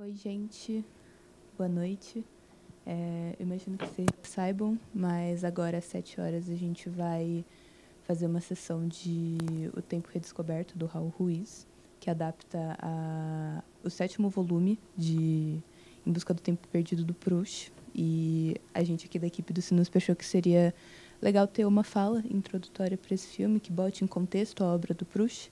Oi, gente. Boa noite. É, eu imagino que vocês saibam, mas agora às sete horas a gente vai fazer uma sessão de O Tempo Redescoberto, do Raul Ruiz, que adapta a, o sétimo volume de Em Busca do Tempo Perdido do Proust. E a gente aqui da equipe do Sinus achou que seria legal ter uma fala introdutória para esse filme, que bote em contexto a obra do Proust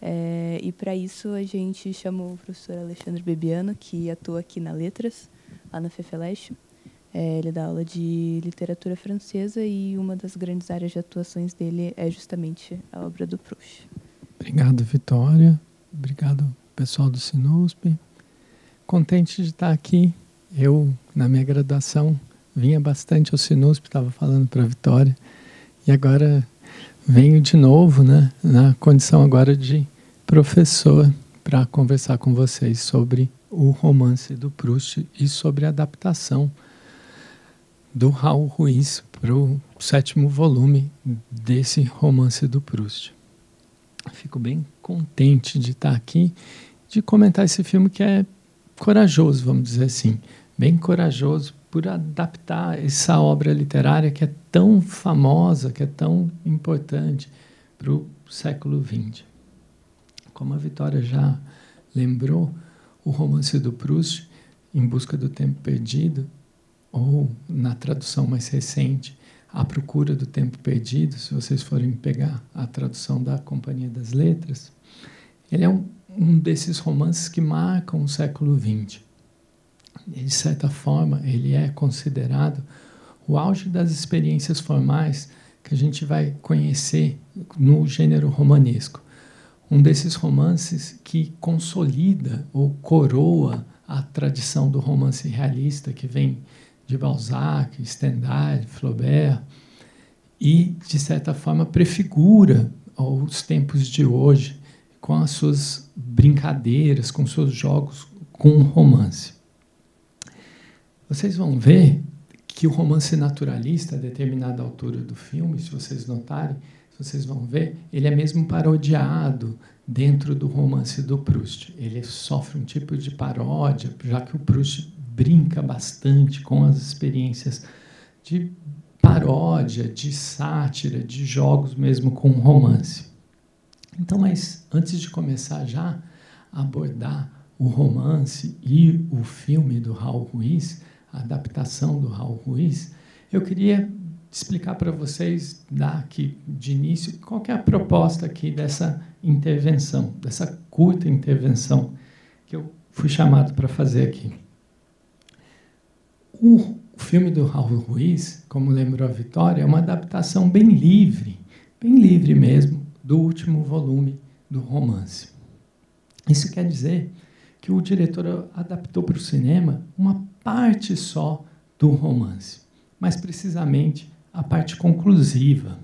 é, e para isso a gente chamou o professor Alexandre Bebiano, que atua aqui na Letras, lá na FEFELESH. É, ele dá aula de literatura francesa e uma das grandes áreas de atuações dele é justamente a obra do Proust. Obrigado, Vitória. Obrigado, pessoal do Sinusp. Contente de estar aqui. Eu, na minha graduação, vinha bastante ao Sinusp, estava falando para a Vitória. E agora venho de novo, né, na condição agora de professor, para conversar com vocês sobre o romance do Proust e sobre a adaptação do Raul Ruiz para o sétimo volume desse romance do Proust. Fico bem contente de estar aqui, de comentar esse filme que é corajoso, vamos dizer assim, bem corajoso por adaptar essa obra literária que é tão famosa, que é tão importante para o século XX. Como a Vitória já lembrou, o romance do Proust, Em Busca do Tempo Perdido, ou na tradução mais recente, A Procura do Tempo Perdido, se vocês forem pegar a tradução da Companhia das Letras, ele é um, um desses romances que marcam o século XX de certa forma, ele é considerado o auge das experiências formais que a gente vai conhecer no gênero romanesco. Um desses romances que consolida ou coroa a tradição do romance realista que vem de Balzac, Stendhal, Flaubert e, de certa forma, prefigura os tempos de hoje com as suas brincadeiras, com seus jogos com o romance. Vocês vão ver que o romance naturalista, a determinada altura do filme, se vocês notarem, vocês vão ver, ele é mesmo parodiado dentro do romance do Proust. Ele sofre um tipo de paródia, já que o Proust brinca bastante com as experiências de paródia, de sátira, de jogos mesmo com romance. Então, mas antes de começar já a abordar o romance e o filme do Raul Ruiz, adaptação do Raul Ruiz, eu queria explicar para vocês, dar aqui de início, qual é a proposta aqui dessa intervenção, dessa curta intervenção que eu fui chamado para fazer aqui. O filme do Raul Ruiz, como lembrou a Vitória, é uma adaptação bem livre, bem livre mesmo, do último volume do romance. Isso quer dizer que o diretor adaptou para o cinema uma parte só do romance, mas precisamente a parte conclusiva.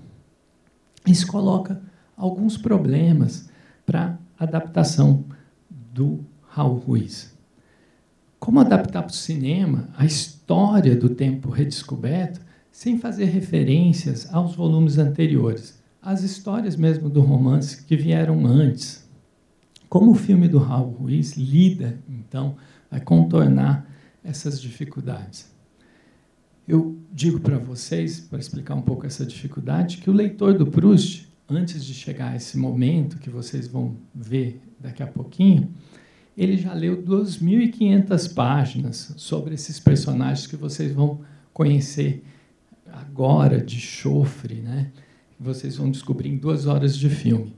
Isso coloca alguns problemas para a adaptação do Raul Ruiz. Como adaptar para o cinema a história do tempo redescoberto sem fazer referências aos volumes anteriores, as histórias mesmo do romance que vieram antes? Como o filme do Raul Ruiz lida, então, a contornar essas dificuldades. Eu digo para vocês, para explicar um pouco essa dificuldade, que o leitor do Proust, antes de chegar a esse momento que vocês vão ver daqui a pouquinho, ele já leu 2.500 páginas sobre esses personagens que vocês vão conhecer agora de chofre, né? Vocês vão descobrir em duas horas de filme.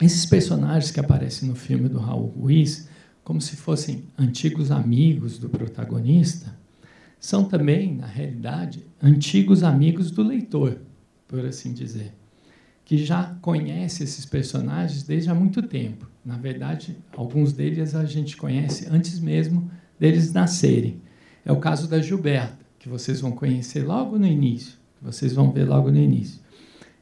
Esses personagens que aparecem no filme do Raul Ruiz como se fossem antigos amigos do protagonista, são também, na realidade, antigos amigos do leitor, por assim dizer, que já conhece esses personagens desde há muito tempo. Na verdade, alguns deles a gente conhece antes mesmo deles nascerem. É o caso da Gilberta, que vocês vão conhecer logo no início, que vocês vão ver logo no início.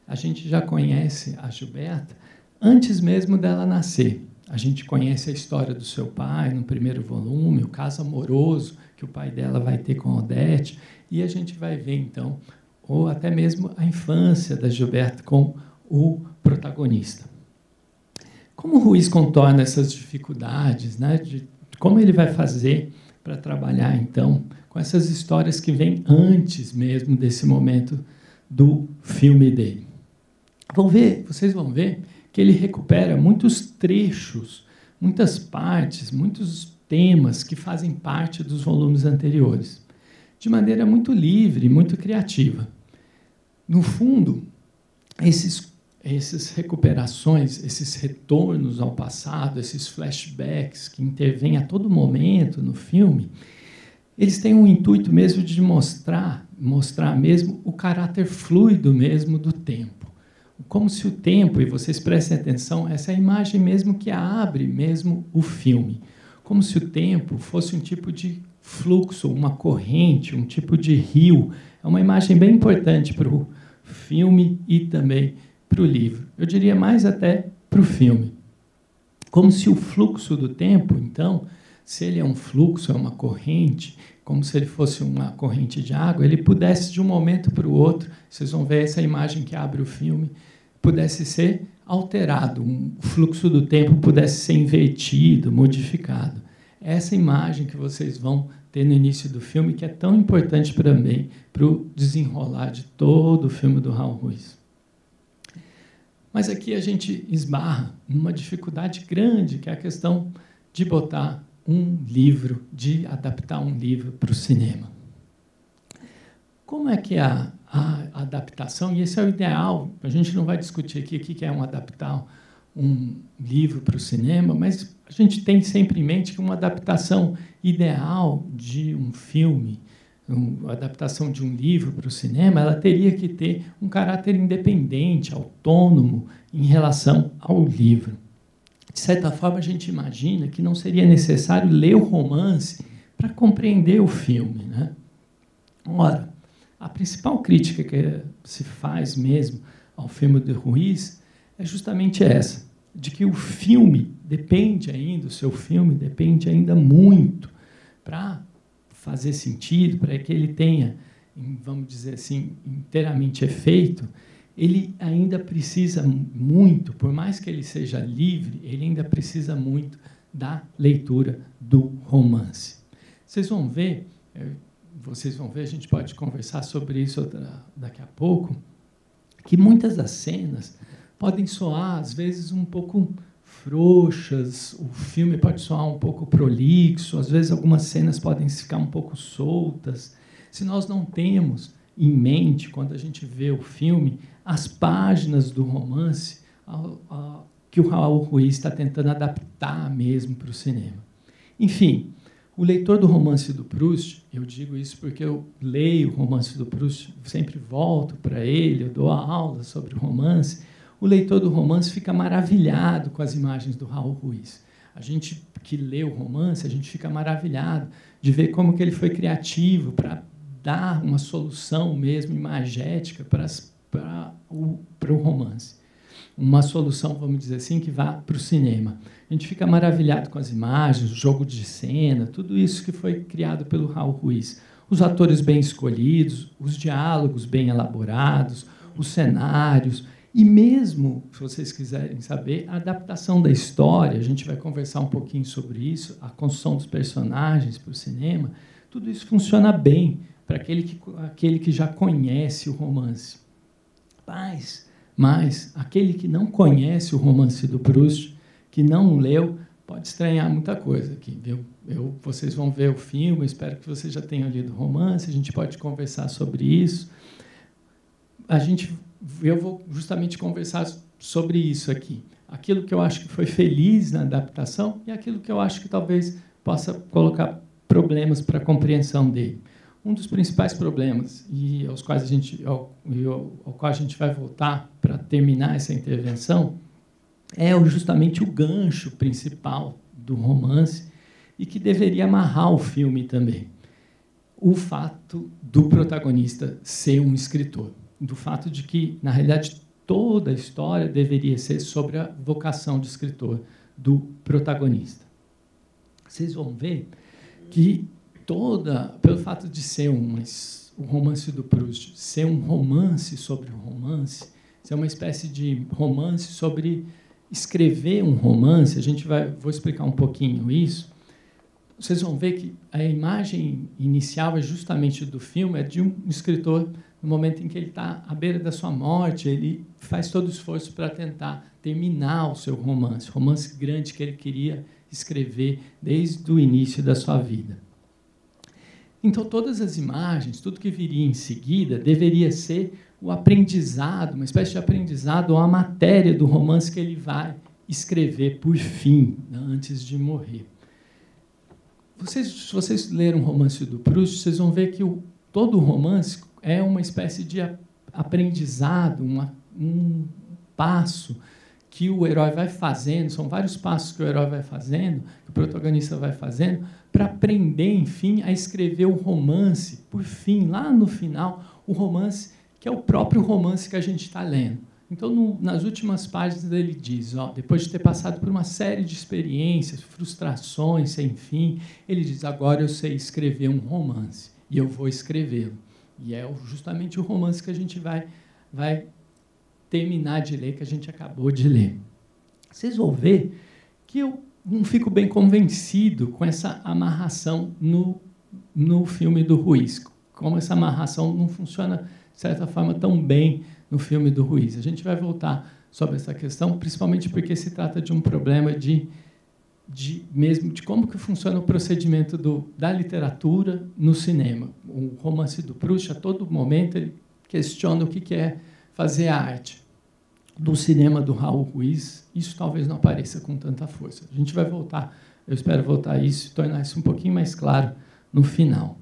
A gente já conhece a Gilberta antes mesmo dela nascer. A gente conhece a história do seu pai no primeiro volume, o caso amoroso que o pai dela vai ter com a Odete, e a gente vai ver então, ou até mesmo a infância da Gilberto com o protagonista. Como o Ruiz contorna essas dificuldades né, de como ele vai fazer para trabalhar, então, com essas histórias que vêm antes mesmo desse momento do filme dele. Vão ver, vocês vão ver que ele recupera muitos trechos, muitas partes, muitos temas que fazem parte dos volumes anteriores, de maneira muito livre, muito criativa. No fundo, esses essas recuperações, esses retornos ao passado, esses flashbacks que intervêm a todo momento no filme, eles têm um intuito mesmo de mostrar, mostrar mesmo o caráter fluido mesmo do tempo. Como se o tempo, e vocês prestem atenção, essa é a imagem mesmo que abre mesmo o filme. Como se o tempo fosse um tipo de fluxo, uma corrente, um tipo de rio. É uma imagem bem importante para o filme e também para o livro. Eu diria mais até para o filme. Como se o fluxo do tempo, então, se ele é um fluxo, é uma corrente, como se ele fosse uma corrente de água, ele pudesse de um momento para o outro, vocês vão ver essa imagem que abre o filme, pudesse ser alterado, o fluxo do tempo pudesse ser invertido, modificado. Essa imagem que vocês vão ter no início do filme, que é tão importante para mim, para o desenrolar de todo o filme do Raul Ruiz. Mas aqui a gente esbarra numa dificuldade grande, que é a questão de botar um livro, de adaptar um livro para o cinema. Como é que é a, a, adaptação, e esse é o ideal, a gente não vai discutir aqui o que é um adaptar um livro para o cinema, mas a gente tem sempre em mente que uma adaptação ideal de um filme, uma adaptação de um livro para o cinema, ela teria que ter um caráter independente, autônomo em relação ao livro de certa forma, a gente imagina que não seria necessário ler o romance para compreender o filme. Né? Ora, a principal crítica que se faz mesmo ao filme de Ruiz é justamente essa, de que o filme depende ainda, o seu filme depende ainda muito para fazer sentido, para que ele tenha, vamos dizer assim, inteiramente efeito, ele ainda precisa muito, por mais que ele seja livre, ele ainda precisa muito da leitura do romance. Vocês vão ver, é, vocês vão ver, a gente pode conversar sobre isso daqui a pouco, que muitas das cenas podem soar às vezes um pouco frouxas, o filme pode soar um pouco prolixo, às vezes algumas cenas podem ficar um pouco soltas. Se nós não temos em mente, quando a gente vê o filme, as páginas do romance que o Raul Ruiz está tentando adaptar mesmo para o cinema. Enfim, o leitor do romance do Proust, eu digo isso porque eu leio o romance do Proust, sempre volto para ele, eu dou aula sobre o romance. O leitor do romance fica maravilhado com as imagens do Raul Ruiz. A gente que lê o romance, a gente fica maravilhado de ver como que ele foi criativo para dar uma solução mesmo imagética para para o, para o romance. Uma solução, vamos dizer assim, que vá para o cinema. A gente fica maravilhado com as imagens, o jogo de cena, tudo isso que foi criado pelo Raul Ruiz. Os atores bem escolhidos, os diálogos bem elaborados, os cenários, e mesmo, se vocês quiserem saber, a adaptação da história, a gente vai conversar um pouquinho sobre isso, a construção dos personagens para o cinema, tudo isso funciona bem para aquele que, aquele que já conhece o romance. Mas, mas aquele que não conhece o romance do Proust, que não leu, pode estranhar muita coisa aqui, viu? Eu, vocês vão ver o filme, espero que vocês já tenham lido o romance, a gente pode conversar sobre isso. A gente, eu vou justamente conversar sobre isso aqui. Aquilo que eu acho que foi feliz na adaptação e aquilo que eu acho que talvez possa colocar problemas para a compreensão dele. Um dos principais problemas e aos quais a gente, ao, ao qual a gente vai voltar para terminar essa intervenção é justamente o gancho principal do romance e que deveria amarrar o filme também. O fato do protagonista ser um escritor, do fato de que, na realidade, toda a história deveria ser sobre a vocação de escritor do protagonista. Vocês vão ver que toda, pelo fato de ser um, um romance do Proust, ser um romance sobre o romance, ser uma espécie de romance sobre escrever um romance, a gente vai, vou explicar um pouquinho isso. vocês vão ver que a imagem inicial é justamente do filme, é de um escritor no momento em que ele está à beira da sua morte, ele faz todo o esforço para tentar terminar o seu romance, romance grande que ele queria escrever desde o início da sua vida. Então, todas as imagens, tudo que viria em seguida, deveria ser o aprendizado, uma espécie de aprendizado ou a matéria do romance que ele vai escrever por fim, né, antes de morrer. Vocês, se vocês lerem um romance do Proust, vocês vão ver que o, todo o romance é uma espécie de aprendizado, uma, um passo que o herói vai fazendo, são vários passos que o herói vai fazendo, que o protagonista vai fazendo, para aprender, enfim, a escrever o romance, por fim, lá no final, o romance que é o próprio romance que a gente está lendo. Então, no, nas últimas páginas, ele diz: ó, depois de ter passado por uma série de experiências, frustrações sem fim, ele diz: agora eu sei escrever um romance e eu vou escrevê-lo. E é justamente o romance que a gente vai, vai terminar de ler, que a gente acabou de ler. Vocês vão ver que eu não fico bem convencido com essa amarração no, no filme do Ruiz. Como essa amarração não funciona, de certa forma, tão bem no filme do Ruiz. A gente vai voltar sobre essa questão, principalmente porque se trata de um problema de, de mesmo de como que funciona o procedimento do, da literatura no cinema. O romance do Proust, a todo momento, ele questiona o que, que é fazer arte. Do cinema do Raul Ruiz, isso talvez não apareça com tanta força. A gente vai voltar, eu espero voltar a isso e tornar isso um pouquinho mais claro no final.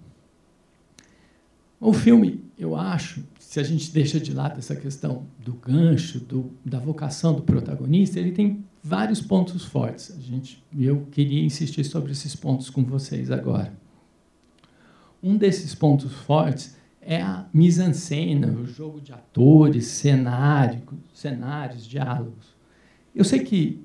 O filme, eu acho, se a gente deixa de lado essa questão do gancho, do, da vocação do protagonista, ele tem vários pontos fortes. A gente, eu queria insistir sobre esses pontos com vocês agora. Um desses pontos fortes é a mise-en-scène, o jogo de atores, cenário, cenários, diálogos. Eu sei que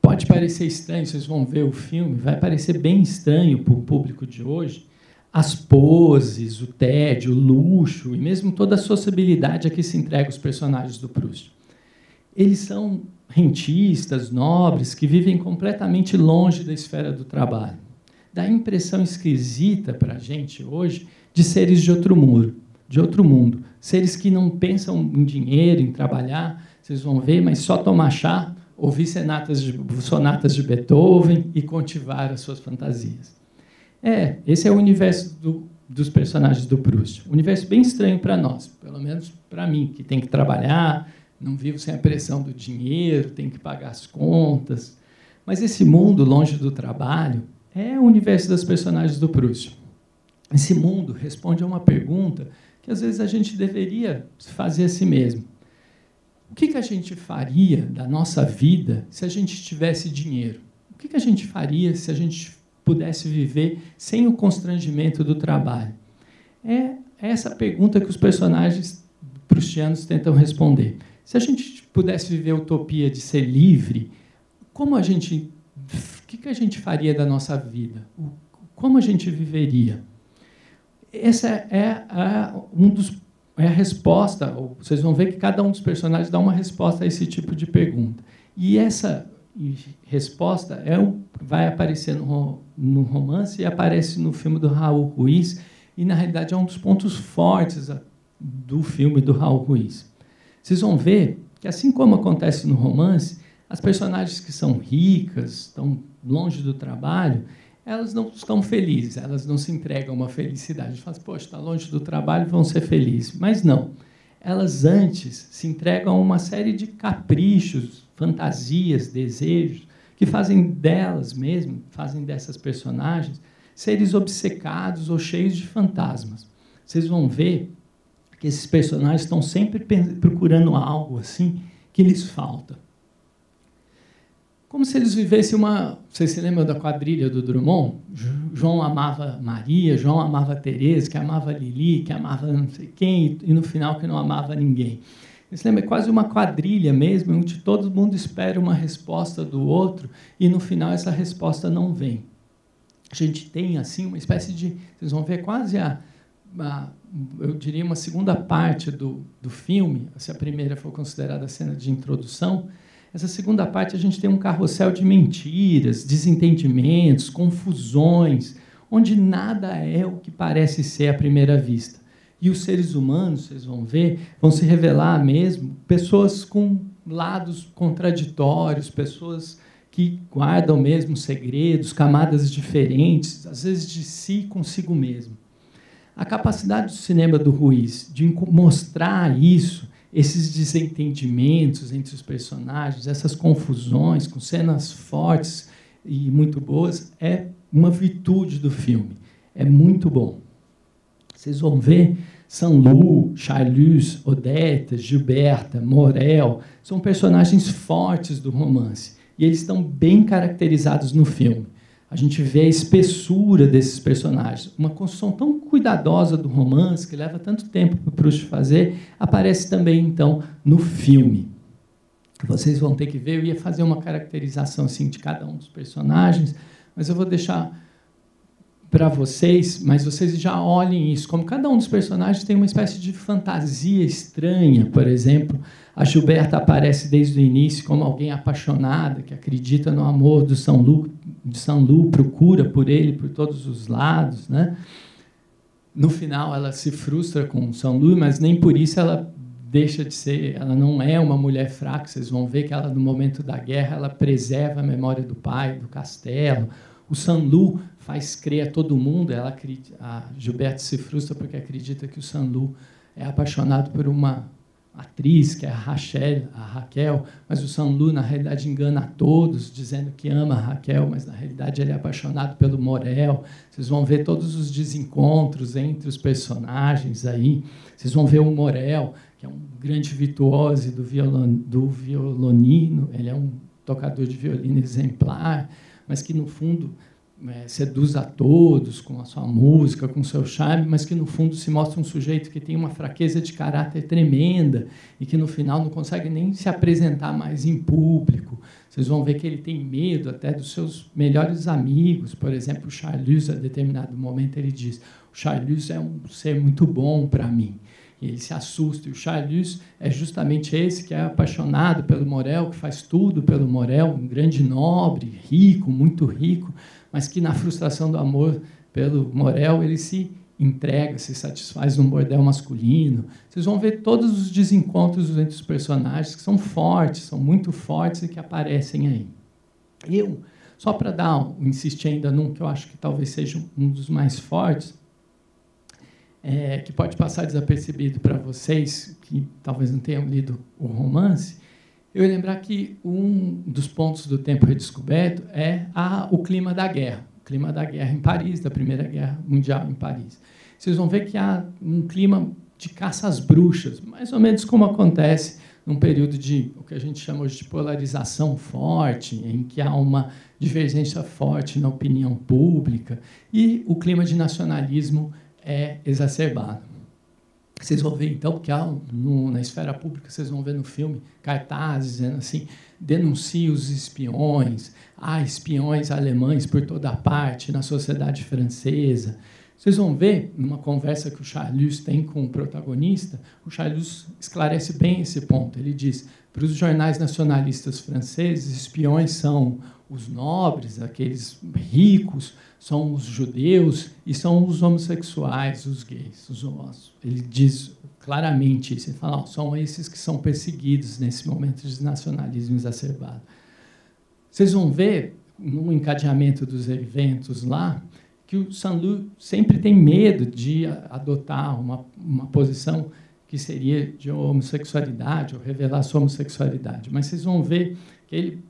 pode parecer estranho, vocês vão ver o filme, vai parecer bem estranho para o público de hoje, as poses, o tédio, o luxo e mesmo toda a sociabilidade a que se entrega os personagens do Proust. Eles são rentistas, nobres, que vivem completamente longe da esfera do trabalho. Dá a impressão esquisita para a gente hoje de seres de outro mundo, de outro mundo, seres que não pensam em dinheiro, em trabalhar, vocês vão ver, mas só tomar chá, ouvir sonatas de, sonatas de Beethoven e cultivar as suas fantasias. É, esse é o universo do, dos personagens do Proust. Um universo bem estranho para nós, pelo menos para mim, que tem que trabalhar, não vivo sem a pressão do dinheiro, tem que pagar as contas. Mas esse mundo longe do trabalho é o universo das personagens do Proust. Esse mundo responde a uma pergunta que às vezes a gente deveria fazer a si mesmo. O que, que a gente faria da nossa vida se a gente tivesse dinheiro? O que, que a gente faria se a gente pudesse viver sem o constrangimento do trabalho? É essa pergunta que os personagens prustianos tentam responder. Se a gente pudesse viver a utopia de ser livre, como a gente, o que, que a gente faria da nossa vida? Como a gente viveria? Essa é a, um dos, é a resposta. Vocês vão ver que cada um dos personagens dá uma resposta a esse tipo de pergunta. E essa resposta é o, vai aparecer no, no romance e aparece no filme do Raul Ruiz, e na realidade é um dos pontos fortes do filme do Raul Ruiz. Vocês vão ver que, assim como acontece no romance, as personagens que são ricas, estão longe do trabalho, elas não estão felizes, elas não se entregam a uma felicidade. Fala, assim, poxa, está longe do trabalho, vão ser felizes. Mas não. Elas antes se entregam a uma série de caprichos, fantasias, desejos, que fazem delas mesmo, fazem dessas personagens, seres obcecados ou cheios de fantasmas. Vocês vão ver que esses personagens estão sempre procurando algo assim que lhes falta. Como se eles vivessem uma. Vocês se lembram da quadrilha do Drummond? João amava Maria, João amava Teresa, que amava Lili, que amava não sei quem, e no final que não amava ninguém. Você lembra? É quase uma quadrilha mesmo, onde todo mundo espera uma resposta do outro e no final essa resposta não vem. A gente tem assim uma espécie de, vocês vão ver quase a, a eu diria uma segunda parte do, do filme, se a primeira for considerada a cena de introdução, Essa segunda parte a gente tem um carrossel de mentiras, desentendimentos, confusões, onde nada é o que parece ser à primeira vista. E os seres humanos, vocês vão ver, vão se revelar mesmo pessoas com lados contraditórios, pessoas que guardam mesmo segredos, camadas diferentes, às vezes de si consigo mesmo. A capacidade do cinema do Ruiz de mostrar isso, esses desentendimentos entre os personagens, essas confusões, com cenas fortes e muito boas, é uma virtude do filme. É muito bom. Vocês vão ver Saint-Loup, Charlus, Odette, Gilberta, Morel, são personagens fortes do romance e eles estão bem caracterizados no filme. A gente vê a espessura desses personagens. Uma construção tão cuidadosa do romance, que leva tanto tempo para o Proust fazer, aparece também, então, no filme. Vocês vão ter que ver, eu ia fazer uma caracterização assim, de cada um dos personagens, mas eu vou deixar para vocês, mas vocês já olhem isso, como cada um dos personagens tem uma espécie de fantasia estranha, por exemplo, a Gilberta aparece desde o início como alguém apaixonada, que acredita no amor do São Lu, de São Lu, procura por ele por todos os lados, né? No final ela se frustra com São Lu, mas nem por isso ela deixa de ser, ela não é uma mulher fraca, vocês vão ver que ela no momento da guerra ela preserva a memória do pai, do castelo. O São Lu faz crer a todo mundo, ela a Gilberta se frustra porque acredita que o São Lu é apaixonado por uma atriz, que é a Rachel, a Raquel, mas o São Lu, na realidade, engana a todos, dizendo que ama a Raquel, mas na realidade ele é apaixonado pelo Morel. Vocês vão ver todos os desencontros entre os personagens aí. Vocês vão ver o Morel, que é um grande virtuoso do, violon, do violonino, ele é um tocador de violino exemplar, mas que, no fundo, é, seduz a todos com a sua música, com o seu charme, mas que no fundo se mostra um sujeito que tem uma fraqueza de caráter tremenda e que no final não consegue nem se apresentar mais em público. Vocês vão ver que ele tem medo até dos seus melhores amigos. Por exemplo, o Charles, a determinado momento, ele diz: O Charles é um ser muito bom para mim. E ele se assusta. E o Charles é justamente esse que é apaixonado pelo Morel, que faz tudo pelo Morel, um grande nobre, rico, muito rico, mas que na frustração do amor pelo Morel ele se entrega, se satisfaz num bordel masculino. Vocês vão ver todos os desencontros entre os personagens que são fortes, são muito fortes e que aparecem aí. Eu, só para dar insistir ainda num que eu acho que talvez seja um dos mais fortes, é, que pode passar desapercebido para vocês que talvez não tenham lido o romance, eu ia lembrar que um dos pontos do tempo redescoberto é a, o clima da guerra, o clima da guerra em Paris, da Primeira Guerra Mundial em Paris. Vocês vão ver que há um clima de caça às bruxas, mais ou menos como acontece num período de o que a gente chama hoje de polarização forte, em que há uma divergência forte na opinião pública e o clima de nacionalismo é exacerbado. Vocês vão ver, então, que há no, na esfera pública, vocês vão ver no filme cartazes dizendo assim: denuncie os espiões, há espiões alemães por toda parte na sociedade francesa. Vocês vão ver, numa conversa que o Charles tem com o protagonista, o Charles esclarece bem esse ponto. Ele diz: para os jornais nacionalistas franceses, espiões são os nobres, aqueles ricos, são os judeus e são os homossexuais, os gays, os homossexuais. Ele diz claramente isso. Ele fala, oh, são esses que são perseguidos nesse momento de nacionalismo exacerbado. Vocês vão ver, no encadeamento dos eventos lá, que o Sanlu sempre tem medo de adotar uma, uma posição que seria de homossexualidade ou revelar sua homossexualidade. Mas vocês vão ver que ele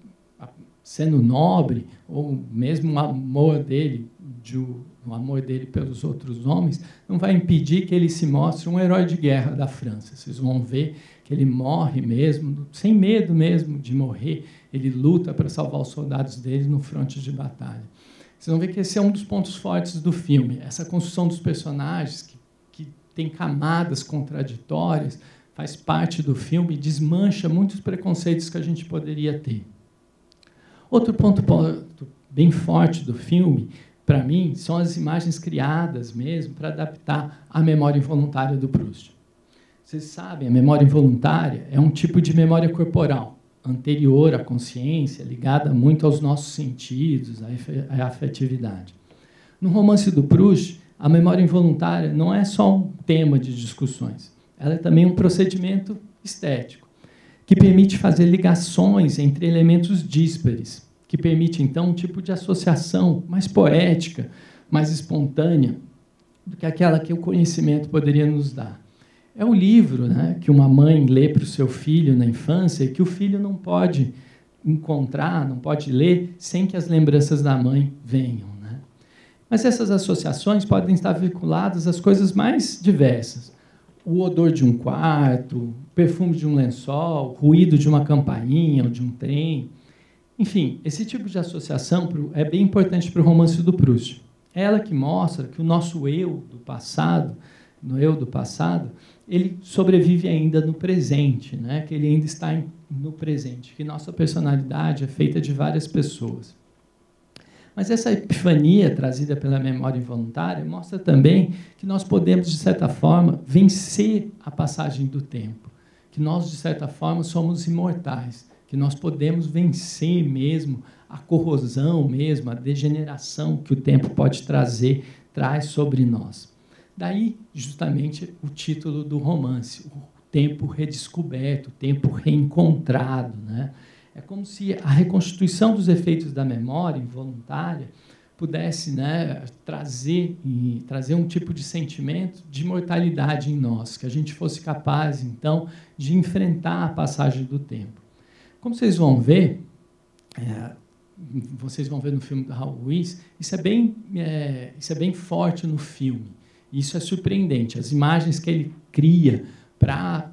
sendo nobre, ou mesmo o amor dele, de, o amor dele pelos outros homens, não vai impedir que ele se mostre um herói de guerra da França. Vocês vão ver que ele morre mesmo, sem medo mesmo de morrer, ele luta para salvar os soldados dele no fronte de batalha. Vocês vão ver que esse é um dos pontos fortes do filme, essa construção dos personagens que, que tem camadas contraditórias, faz parte do filme e desmancha muitos preconceitos que a gente poderia ter. Outro ponto bem forte do filme, para mim, são as imagens criadas mesmo para adaptar a memória involuntária do Proust. Vocês sabem, a memória involuntária é um tipo de memória corporal. Anterior à consciência, ligada muito aos nossos sentidos, à afetividade. No romance do Proust, a memória involuntária não é só um tema de discussões, ela é também um procedimento estético, que permite fazer ligações entre elementos díspares, que permite, então, um tipo de associação mais poética, mais espontânea, do que aquela que o conhecimento poderia nos dar. É o livro né, que uma mãe lê para o seu filho na infância e que o filho não pode encontrar, não pode ler sem que as lembranças da mãe venham. Né? Mas essas associações podem estar vinculadas às coisas mais diversas. O odor de um quarto, o perfume de um lençol, o ruído de uma campainha ou de um trem. Enfim, esse tipo de associação é bem importante para o romance do Proust. É ela que mostra que o nosso eu do passado, no eu do passado, ele sobrevive ainda no presente, né? que ele ainda está no presente, que nossa personalidade é feita de várias pessoas. Mas essa epifania trazida pela memória involuntária mostra também que nós podemos, de certa forma, vencer a passagem do tempo, que nós, de certa forma, somos imortais, que nós podemos vencer mesmo a corrosão mesmo, a degeneração que o tempo pode trazer, traz sobre nós. Daí, justamente, o título do romance, o tempo redescoberto, o tempo reencontrado. Né? É como se a reconstituição dos efeitos da memória involuntária pudesse né, trazer, trazer um tipo de sentimento de mortalidade em nós, que a gente fosse capaz, então, de enfrentar a passagem do tempo. Como vocês vão ver, é, vocês vão ver no filme do Raul Ruiz, isso é bem, é, isso é bem forte no filme. Isso é surpreendente. As imagens que ele cria para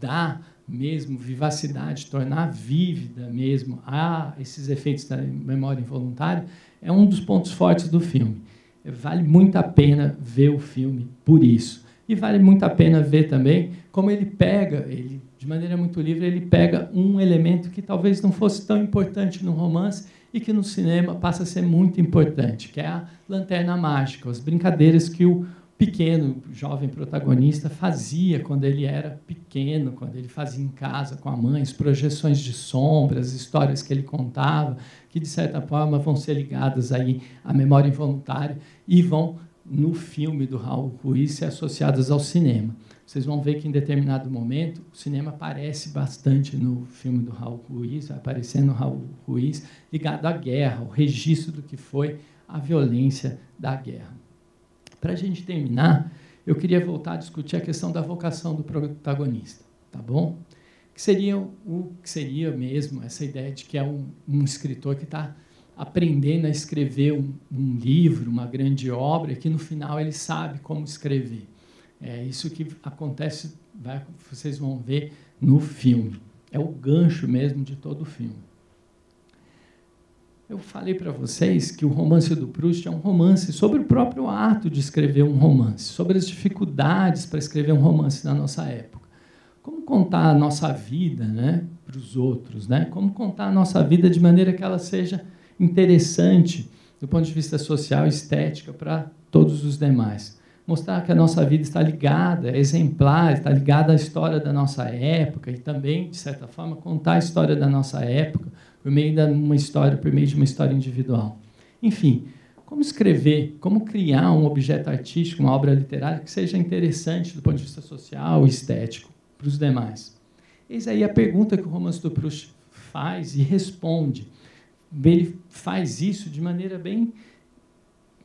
dar mesmo vivacidade, tornar vívida mesmo a esses efeitos da memória involuntária, é um dos pontos fortes do filme. Vale muito a pena ver o filme por isso. E vale muito a pena ver também como ele pega, ele de maneira muito livre, ele pega um elemento que talvez não fosse tão importante no romance e que no cinema passa a ser muito importante, que é a lanterna mágica, as brincadeiras que o pequeno, jovem protagonista fazia quando ele era pequeno, quando ele fazia em casa com a mãe, as projeções de sombras, histórias que ele contava, que de certa forma vão ser ligadas aí à memória involuntária e vão no filme do Raul Ruiz ser associadas ao cinema. Vocês vão ver que em determinado momento o cinema aparece bastante no filme do Raul Ruiz, aparecendo Raul Ruiz, ligado à guerra, o registro do que foi a violência da guerra. Para a gente terminar, eu queria voltar a discutir a questão da vocação do protagonista, tá bom? Que seria o que seria mesmo essa ideia de que é um, um escritor que está aprendendo a escrever um, um, livro, uma grande obra, que no final ele sabe como escrever. É isso que acontece, vai, vocês vão ver no filme. É o gancho mesmo de todo o filme. Eu falei para vocês que o romance do Proust é um romance sobre o próprio ato de escrever um romance, sobre as dificuldades para escrever um romance na nossa época. Como contar a nossa vida né, para os outros? Né? Como contar a nossa vida de maneira que ela seja interessante do ponto de vista social e estética para todos os demais mostrar que a nossa vida está ligada, é exemplar, está ligada à história da nossa época e também, de certa forma, contar a história da nossa época por meio de uma história, por meio de uma história individual. Enfim, como escrever, como criar um objeto artístico, uma obra literária que seja interessante do ponto de vista social estético para os demais. Eis aí a pergunta que o romance do Proust faz e responde. Ele faz isso de maneira bem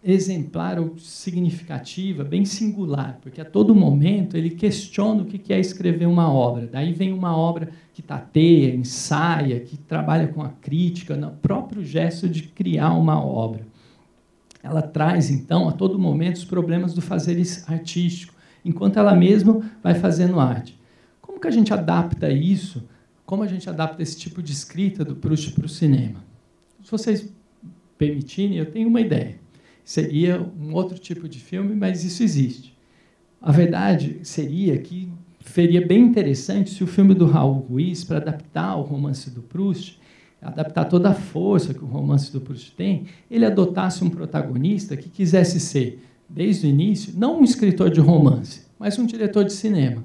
exemplar ou significativa, bem singular, porque a todo momento ele questiona o que é escrever uma obra. Daí vem uma obra que tateia, ensaia, que trabalha com a crítica, no próprio gesto de criar uma obra. Ela traz, então, a todo momento os problemas do fazer artístico, enquanto ela mesma vai fazendo arte. Como que a gente adapta isso? Como a gente adapta esse tipo de escrita do Proust para o cinema? Se vocês permitirem, eu tenho uma ideia seria um outro tipo de filme, mas isso existe. A verdade seria que seria bem interessante se o filme do Raul Ruiz, para adaptar o romance do Proust, adaptar toda a força que o romance do Proust tem, ele adotasse um protagonista que quisesse ser, desde o início, não um escritor de romance, mas um diretor de cinema.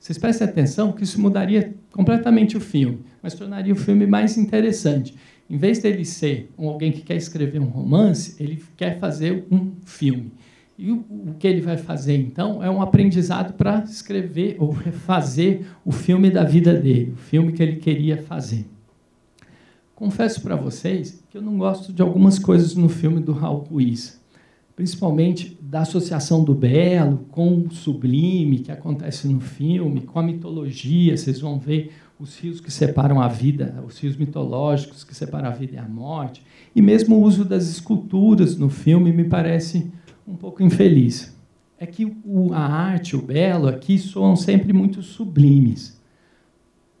Vocês prestem atenção que isso mudaria completamente o filme, mas tornaria o filme mais interessante. Em vez dele ser alguém que quer escrever um romance, ele quer fazer um filme. E o, que ele vai fazer, então, é um aprendizado para escrever ou refazer o filme da vida dele, o filme que ele queria fazer. Confesso para vocês que eu não gosto de algumas coisas no filme do Raul Ruiz, principalmente da associação do belo com o sublime que acontece no filme, com a mitologia. Vocês vão ver os rios que separam a vida, os rios mitológicos que separam a vida e a morte, e mesmo o uso das esculturas no filme me parece um pouco infeliz. É que o, a arte, o belo aqui soam sempre muito sublimes.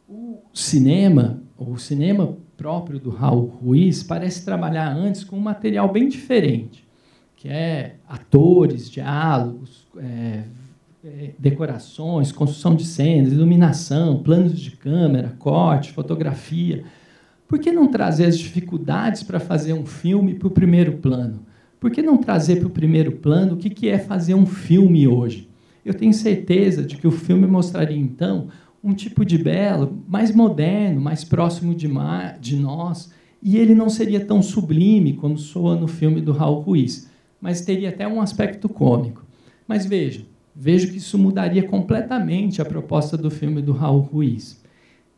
O cinema, o cinema próprio do Raul Ruiz parece trabalhar antes com um material bem diferente, que é atores, diálogos, é, decorações, construção de cenas, iluminação, planos de câmera, corte, fotografia. Por que não trazer as dificuldades para fazer um filme para o primeiro plano? Por que não trazer para o primeiro plano o que é fazer um filme hoje? Eu tenho certeza de que o filme mostraria, então, um tipo de belo mais moderno, mais próximo de, de nós, e ele não seria tão sublime como soa no filme do Raul Ruiz, mas teria até um aspecto cômico. Mas veja, vejo que isso mudaria completamente a proposta do filme do Raul Ruiz.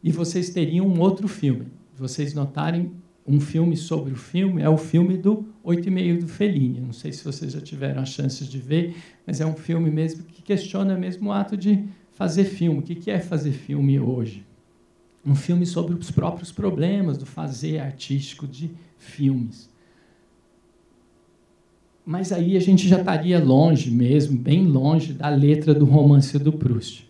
E vocês teriam um outro filme. Vocês notarem um filme sobre o filme, é o filme do Oito e Meio do Fellini. Não sei se vocês já tiveram a chance de ver, mas é um filme mesmo que questiona mesmo o ato de fazer filme. O que é fazer filme hoje? Um filme sobre os próprios problemas do fazer artístico de filmes. Mas aí a gente já estaria longe mesmo, bem longe da letra do romance do Proust.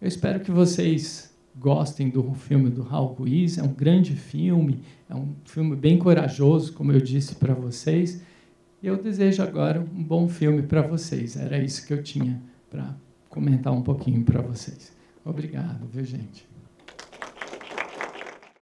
Eu espero que vocês gostem do filme do Raul Ruiz. É um grande filme, é um filme bem corajoso, como eu disse para vocês. E eu desejo agora um bom filme para vocês. Era isso que eu tinha para comentar um pouquinho para vocês. Obrigado, viu, gente?